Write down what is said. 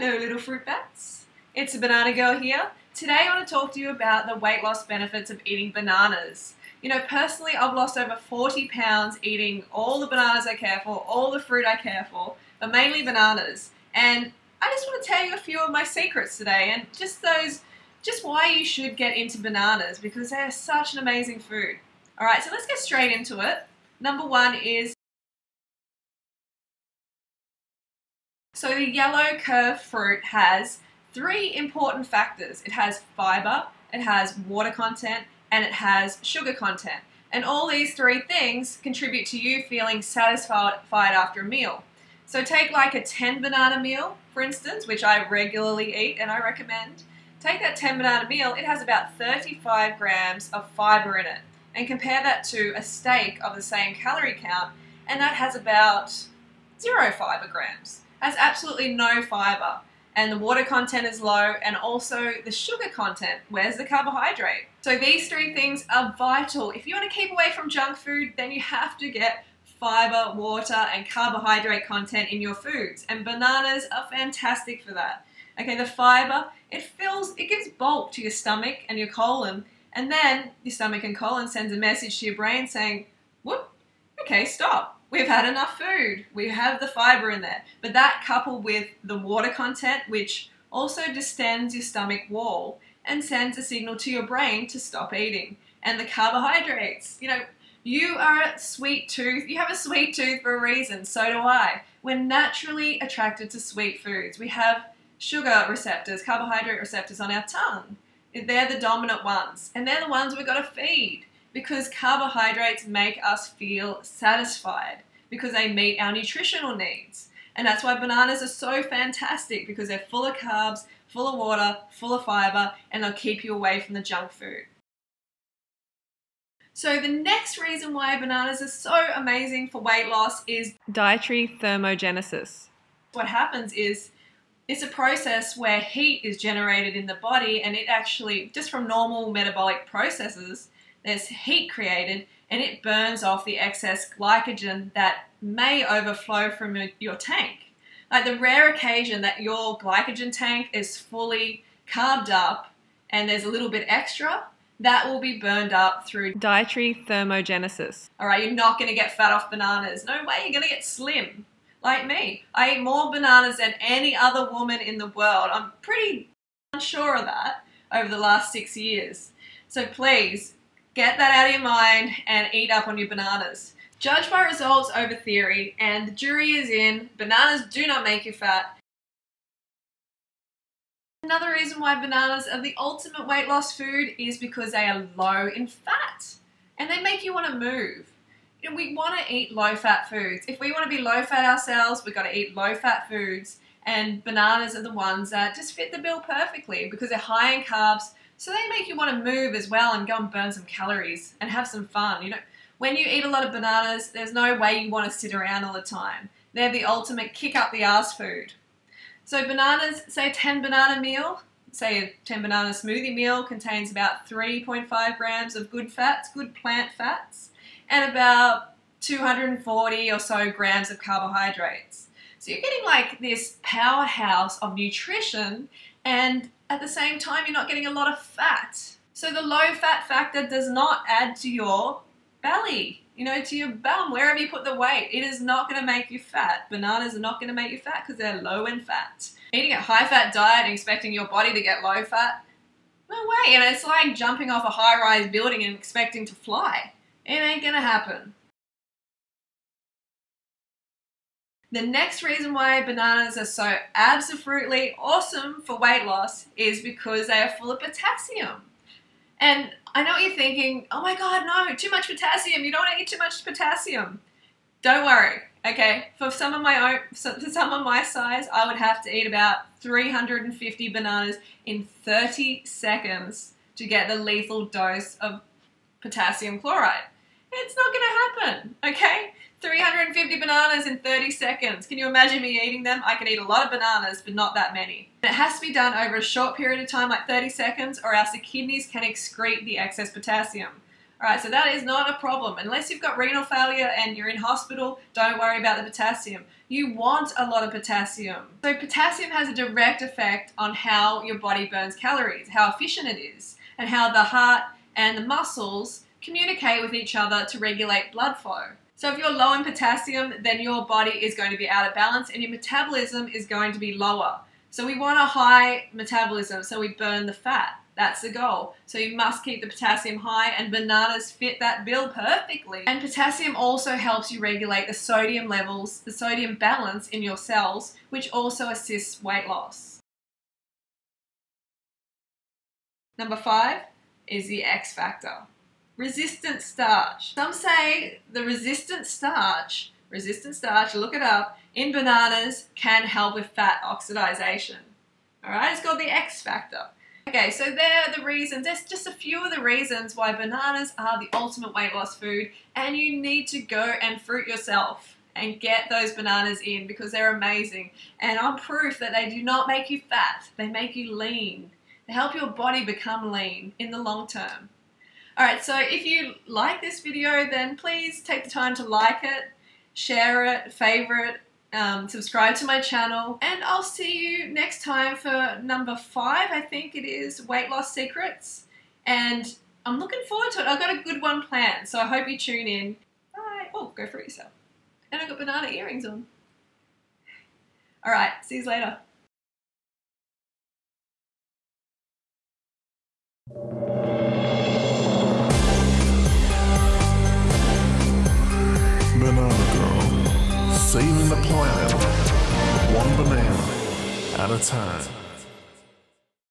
Hello, little fruit bats. It's a banana girl here. Today, I want to talk to you about the weight loss benefits of eating bananas. You know, personally, I've lost over 40 pounds eating all the bananas I care for, all the fruit I care for, but mainly bananas. And I just want to tell you a few of my secrets today and just those, just why you should get into bananas because they're such an amazing food. All right, so let's get straight into it. Number one is So the yellow curved fruit has three important factors. It has fiber, it has water content, and it has sugar content. And all these three things contribute to you feeling satisfied after a meal. So take like a 10 banana meal, for instance, which I regularly eat and I recommend. Take that 10 banana meal, it has about 35 grams of fiber in it. And compare that to a steak of the same calorie count, and that has about zero fiber grams has absolutely no fiber and the water content is low and also the sugar content. Where's the carbohydrate? So these three things are vital. If you want to keep away from junk food, then you have to get fiber, water, and carbohydrate content in your foods. And bananas are fantastic for that. Okay, the fiber, it fills, it gives bulk to your stomach and your colon, and then your stomach and colon sends a message to your brain saying, whoop, okay, stop we've had enough food. We have the fiber in there. But that coupled with the water content, which also distends your stomach wall and sends a signal to your brain to stop eating. And the carbohydrates, you know, you are a sweet tooth. You have a sweet tooth for a reason. So do I. We're naturally attracted to sweet foods. We have sugar receptors, carbohydrate receptors on our tongue. They're the dominant ones. And they're the ones we've got to feed because carbohydrates make us feel satisfied because they meet our nutritional needs. And that's why bananas are so fantastic because they're full of carbs, full of water, full of fiber, and they'll keep you away from the junk food. So the next reason why bananas are so amazing for weight loss is dietary thermogenesis. What happens is it's a process where heat is generated in the body and it actually, just from normal metabolic processes, there's heat created and it burns off the excess glycogen that may overflow from your tank. Like the rare occasion that your glycogen tank is fully carbed up and there's a little bit extra, that will be burned up through dietary thermogenesis. All right, you're not going to get fat off bananas. No way, you're going to get slim. Like me. I eat more bananas than any other woman in the world. I'm pretty unsure of that over the last six years. So please, Get that out of your mind and eat up on your bananas. Judge by results over theory, and the jury is in. Bananas do not make you fat. Another reason why bananas are the ultimate weight loss food is because they are low in fat and they make you want to move. You know, we want to eat low fat foods. If we want to be low fat ourselves, we've got to eat low fat foods, and bananas are the ones that just fit the bill perfectly because they're high in carbs, so they make you want to move as well and go and burn some calories and have some fun. You know, when you eat a lot of bananas, there's no way you want to sit around all the time. They're the ultimate kick up the ass food. So bananas, say a 10 banana meal, say a 10 banana smoothie meal contains about 3.5 grams of good fats, good plant fats, and about 240 or so grams of carbohydrates. So you're getting like this powerhouse of nutrition and at the same time, you're not getting a lot of fat. So the low fat factor does not add to your belly, you know, to your bum, wherever you put the weight. It is not going to make you fat. Bananas are not going to make you fat because they're low in fat. Eating a high fat diet and expecting your body to get low fat, no way. And it's like jumping off a high rise building and expecting to fly. It ain't going to happen. The next reason why bananas are so absolutely awesome for weight loss is because they are full of potassium. And I know what you're thinking, oh my god, no, too much potassium. You don't want to eat too much potassium. Don't worry, okay? For some of my own, for some of my size, I would have to eat about 350 bananas in 30 seconds to get the lethal dose of potassium chloride. It's not going to happen, okay? 350 bananas in 30 seconds. Can you imagine me eating them? I can eat a lot of bananas, but not that many. It has to be done over a short period of time, like 30 seconds, or else the kidneys can excrete the excess potassium. Alright, so that is not a problem. Unless you've got renal failure and you're in hospital, don't worry about the potassium. You want a lot of potassium. So potassium has a direct effect on how your body burns calories, how efficient it is, and how the heart and the muscles communicate with each other to regulate blood flow. So if you're low in potassium, then your body is going to be out of balance and your metabolism is going to be lower. So we want a high metabolism so we burn the fat. That's the goal. So you must keep the potassium high and bananas fit that bill perfectly. And potassium also helps you regulate the sodium levels, the sodium balance in your cells, which also assists weight loss. Number five is the X factor. Resistant starch. Some say the resistant starch, resistant starch, look it up, in bananas can help with fat oxidation. Alright, it's called the X factor. Okay, so there are the reasons. There's just a few of the reasons why bananas are the ultimate weight loss food, and you need to go and fruit yourself and get those bananas in because they're amazing. And I'm proof that they do not make you fat, they make you lean. They help your body become lean in the long term. Alright, so if you like this video, then please take the time to like it, share it, favorite, um, subscribe to my channel, and I'll see you next time for number five, I think it is, Weight Loss Secrets. And I'm looking forward to it. I've got a good one planned, so I hope you tune in. Bye. Oh, go for it yourself. And I've got banana earrings on. Alright, see you later. At a time.